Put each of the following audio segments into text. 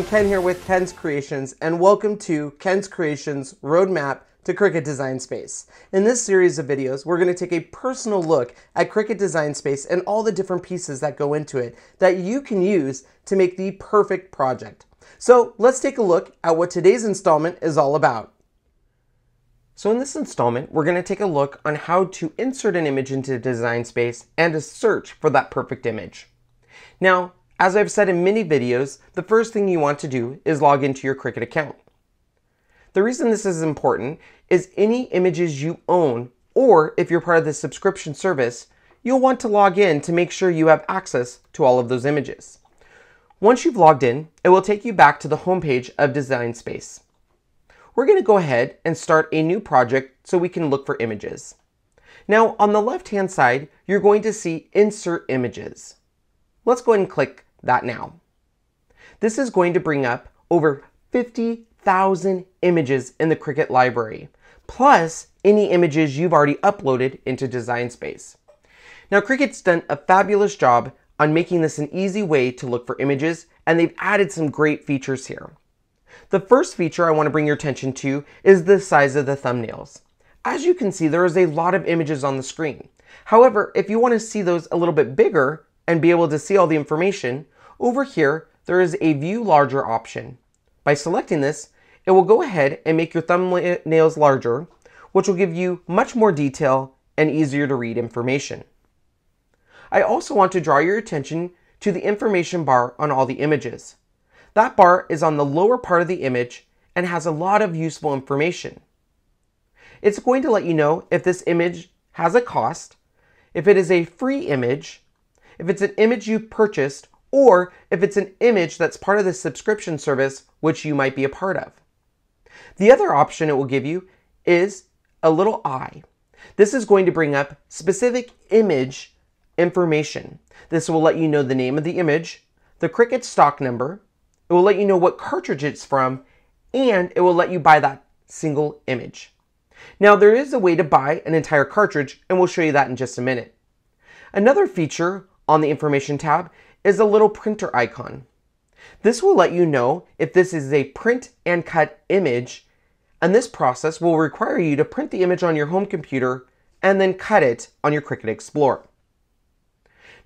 Everyone, Ken here with Ken's Kreations, and welcome to Ken's Kreations Roadmap to Cricut Design Space. In this series of videos, we're going to take a personal look at Cricut Design Space and all the different pieces that go into it that you can use to make the perfect project. So let's take a look at what today's installment is all about. So in this installment, we're going to take a look on how to insert an image into Design Space and to search for that perfect image. Now, as I've said in many videos, the first thing you want to do is log into your Cricut account. The reason this is important is any images you own, or if you're part of the subscription service, you'll want to log in to make sure you have access to all of those images. Once you've logged in, it will take you back to the homepage of Design Space. We're going to go ahead and start a new project so we can look for images. Now, on the left-hand side, you're going to see Insert Images. Let's go ahead and click that now. This is going to bring up over 50,000 images in the Cricut library, plus any images you've already uploaded into Design Space. Now Cricut's done a fabulous job on making this an easy way to look for images, and they've added some great features here. The first feature I want to bring your attention to is the size of the thumbnails. As you can see, there is a lot of images on the screen. However, if you want to see those a little bit bigger, and be able to see all the information, over here there is a view larger option. By selecting this, it will go ahead and make your thumbnails larger, which will give you much more detail and easier to read information. I also want to draw your attention to the information bar on all the images. That bar is on the lower part of the image and has a lot of useful information. It's going to let you know if this image has a cost, if it is a free image, if it's an image you purchased, or if it's an image that's part of the subscription service which you might be a part of. The other option it will give you is a little eye. This is going to bring up specific image information. This will let you know the name of the image, the Cricut stock number, it will let you know what cartridge it's from, and it will let you buy that single image. Now there is a way to buy an entire cartridge and we'll show you that in just a minute. Another feature on the information tab is a little printer icon. This will let you know if this is a print and cut image, and this process will require you to print the image on your home computer and then cut it on your Cricut Explorer.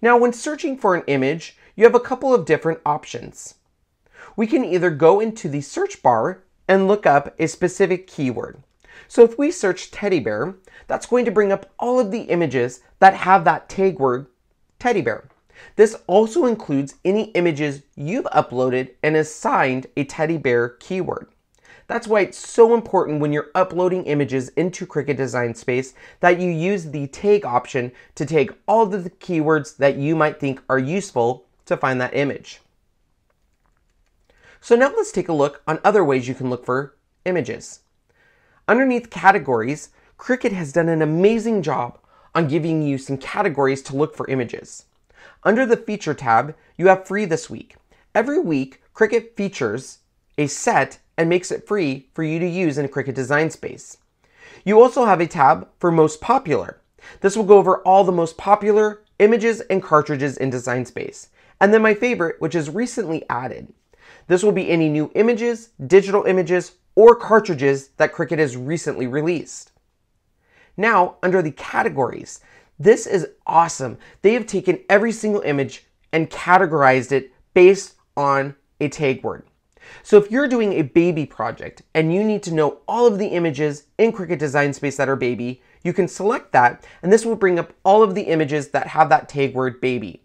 Now, when searching for an image, you have a couple of different options. We can either go into the search bar and look up a specific keyword. So if we search teddy bear, that's going to bring up all of the images that have that tag word teddy bear. This also includes any images you've uploaded and assigned a teddy bear keyword. That's why it's so important when you're uploading images into Cricut Design Space that you use the tag option to take all of the keywords that you might think are useful to find that image. So now let's take a look on other ways you can look for images. Underneath categories, Cricut has done an amazing job on giving you some categories to look for images. Under the Feature tab, you have Free this week. Every week, Cricut features a set and makes it free for you to use in Cricut Design Space. You also have a tab for Most Popular. This will go over all the most popular images and cartridges in Design Space. And then my favorite, which is recently added. This will be any new images, digital images, or cartridges that Cricut has recently released. Now, under the categories, this is awesome. They have taken every single image and categorized it based on a tag word. So if you're doing a baby project and you need to know all of the images in Cricut Design Space that are baby, you can select that and this will bring up all of the images that have that tag word baby.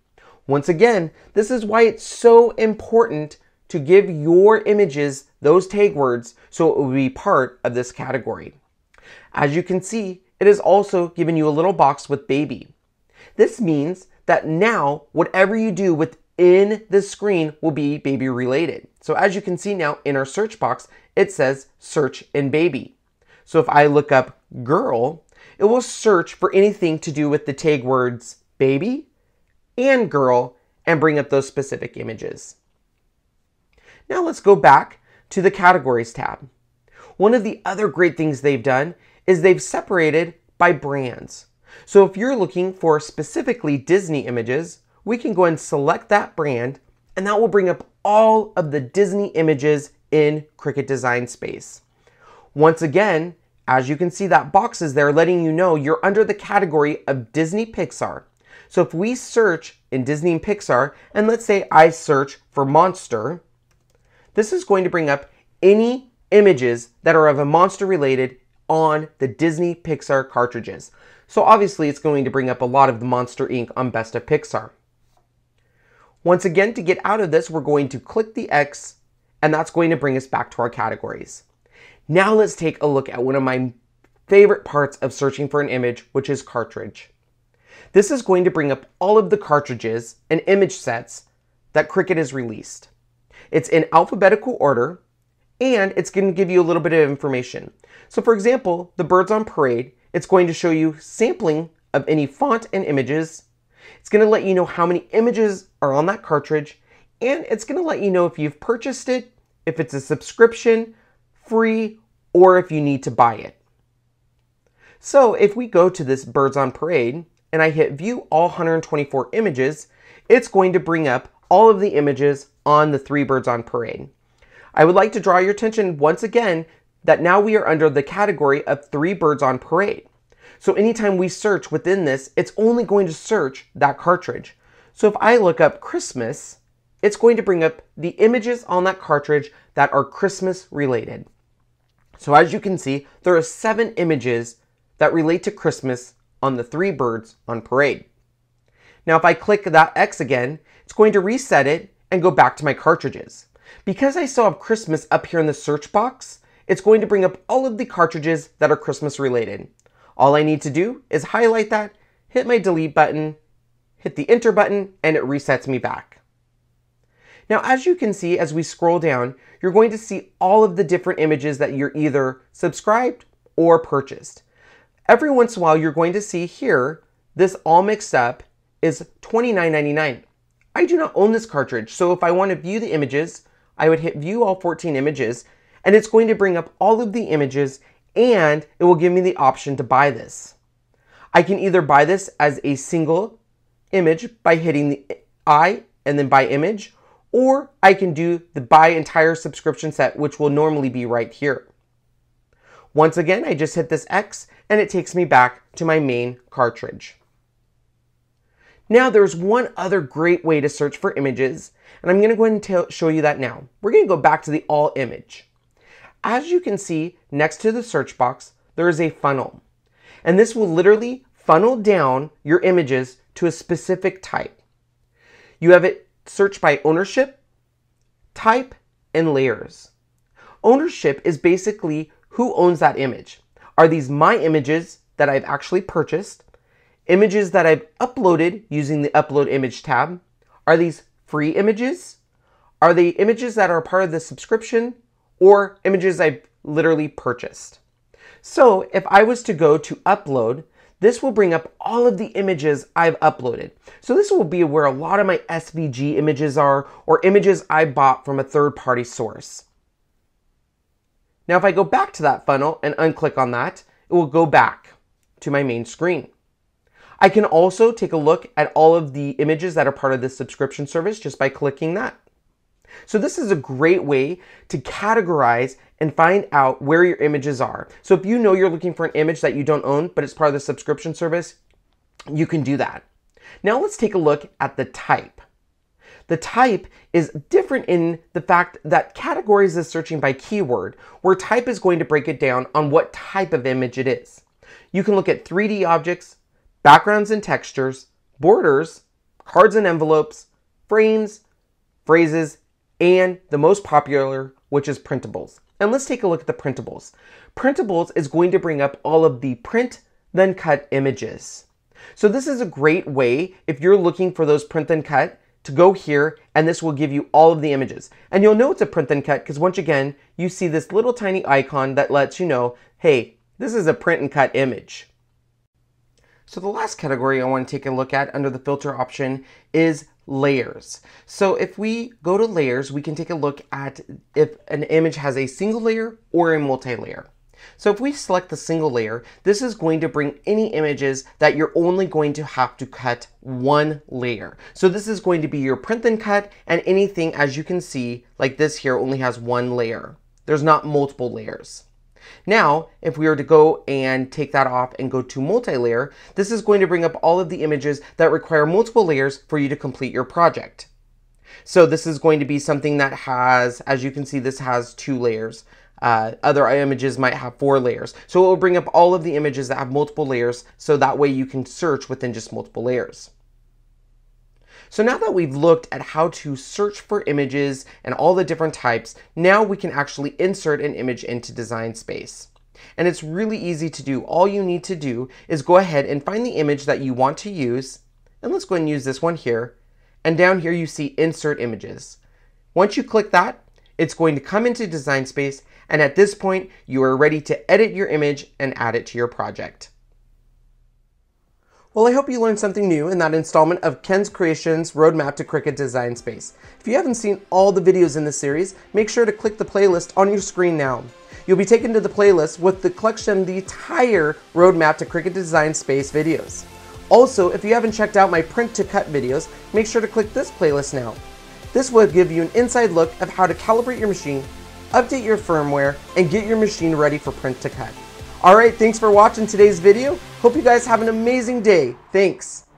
Once again, this is why it's so important to give your images those tag words so it will be part of this category. As you can see, it is also given you a little box with baby. This means that now whatever you do within the screen will be baby related. So as you can see now in our search box, it says search in baby. So if I look up girl, it will search for anything to do with the tag words baby and girl and bring up those specific images. Now let's go back to the categories tab. One of the other great things they've done is they've separated by brands. So if you're looking for specifically Disney images, we can go and select that brand and that will bring up all of the Disney images in Cricut Design Space. Once again, as you can see, that box is there letting you know you're under the category of Disney Pixar. So if we search in Disney and Pixar, and let's say I search for monster, this is going to bring up any images that are of a monster related on the Disney Pixar cartridges. So obviously it's going to bring up a lot of the Monster Inc. on Best of Pixar. Once again, to get out of this, we're going to click the X and that's going to bring us back to our categories. Now let's take a look at one of my favorite parts of searching for an image, which is cartridge. This is going to bring up all of the cartridges and image sets that Cricut has released. It's in alphabetical order, and it's going to give you a little bit of information. So for example, the Birds on Parade, it's going to show you sampling of any font and images. It's going to let you know how many images are on that cartridge, and it's going to let you know if you've purchased it, if it's a subscription, free, or if you need to buy it. So if we go to this Birds on Parade and I hit view all 124 images, it's going to bring up all of the images on the three birds on parade. I would like to draw your attention once again that now we are under the category of three birds on parade. So anytime we search within this, it's only going to search that cartridge. So if I look up Christmas, it's going to bring up the images on that cartridge that are Christmas related. So as you can see, there are seven images that relate to Christmas on the three birds on parade. Now if I click that X again, it's going to reset it and go back to my cartridges. Because I still have Christmas up here in the search box, it's going to bring up all of the cartridges that are Christmas related. All I need to do is highlight that, hit my delete button, hit the enter button, and it resets me back. Now, as you can see, as we scroll down, you're going to see all of the different images that you're either subscribed or purchased. Every once in a while, you're going to see here, this all mixed up is $29.99. I do not own this cartridge, so if I want to view the images, I would hit view all 14 images, and it's going to bring up all of the images, and it will give me the option to buy this. I can either buy this as a single image by hitting the I and then buy image, or I can do the buy entire subscription set, which will normally be right here. Once again, I just hit this X and it takes me back to my main cartridge. Now there's one other great way to search for images, and I'm going to go ahead and show you that now. We're going to go back to the all image. As you can see next to the search box, there is a funnel. And this will literally funnel down your images to a specific type. You have it searched by ownership, type, and layers. Ownership is basically who owns that image. Are these my images that I've actually purchased? Images that I've uploaded using the Upload Image tab. Are these free images? Are they images that are part of the subscription? Or images I've literally purchased? So if I was to go to upload, this will bring up all of the images I've uploaded. So this will be where a lot of my SVG images are or images I bought from a third party source. Now if I go back to that funnel and unclick on that, it will go back to my main screen. I can also take a look at all of the images that are part of this subscription service just by clicking that. So this is a great way to categorize and find out where your images are. So if you know you're looking for an image that you don't own, but it's part of the subscription service, you can do that. Now let's take a look at the type. The type is different in the fact that categories is searching by keyword, where type is going to break it down on what type of image it is. You can look at 3D objects, backgrounds and textures, borders, cards and envelopes, frames, phrases, and the most popular, which is printables. And let's take a look at the printables. Printables is going to bring up all of the print then cut images. So this is a great way if you're looking for those print then cut to go here and this will give you all of the images. And you'll know it's a print then cut because once again, you see this little tiny icon that lets you know, hey, this is a print and cut image. So the last category I want to take a look at under the filter option is layers. So if we go to layers, we can take a look at if an image has a single layer or a multi-layer. So if we select the single layer, this is going to bring any images that you're only going to have to cut one layer. So this is going to be your print and cut and anything as you can see like this here only has one layer. There's not multiple layers. Now, if we were to go and take that off and go to multi-layer, this is going to bring up all of the images that require multiple layers for you to complete your project. So this is going to be something that has, as you can see, this has two layers. Uh, other images might have four layers. So it will bring up all of the images that have multiple layers so that way you can search within just multiple layers. So now that we've looked at how to search for images and all the different types, now we can actually insert an image into Design Space. And it's really easy to do. All you need to do is go ahead and find the image that you want to use. And let's go and use this one here. And down here you see Insert Images. Once you click that, it's going to come into Design Space. And at this point, you are ready to edit your image and add it to your project. Well, I hope you learned something new in that installment of Ken's Kreations Roadmap to Cricut Design Space. If you haven't seen all the videos in this series, make sure to click the playlist on your screen now. You'll be taken to the playlist with the collection of the entire Roadmap to Cricut Design Space videos. Also, if you haven't checked out my print to cut videos, make sure to click this playlist now. This will give you an inside look of how to calibrate your machine, update your firmware, and get your machine ready for print to cut. Alright, thanks for watching today's video. Hope you guys have an amazing day. Thanks.